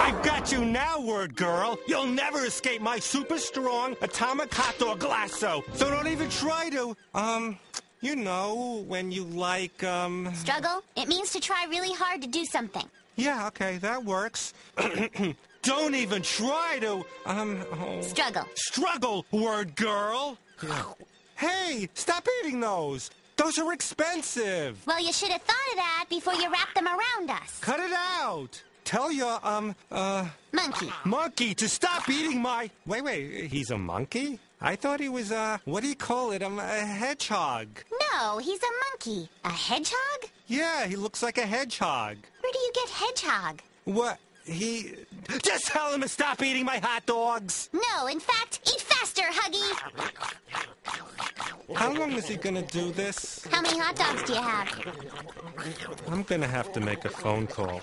I've got you now, WordGirl. You'll never escape my super strong atomic hot dog lasso. So don't even try to. Um, you know, when you like, um. Struggle? It means to try really hard to do something. Yeah, okay, that works. don't even try to. Um, oh. Struggle. Struggle, WordGirl. Hey, stop eating those. Those are expensive. Well, you should have thought of that before you wrapped them around us. Cut it out. Tell your, um, uh, Monkey. monkey to stop eating my. Wait, wait, he's a monkey? I thought he was, uh, what do you call it? Um, a hedgehog. No, he's a monkey. A hedgehog? Yeah, he looks like a hedgehog. Where do you get hedgehog? What? He. Just tell him to stop eating my hot dogs. No, in fact, eat faster, Huggy. How long is he gonna do this? How many hot dogs do you have? I'm gonna have to make a phone call.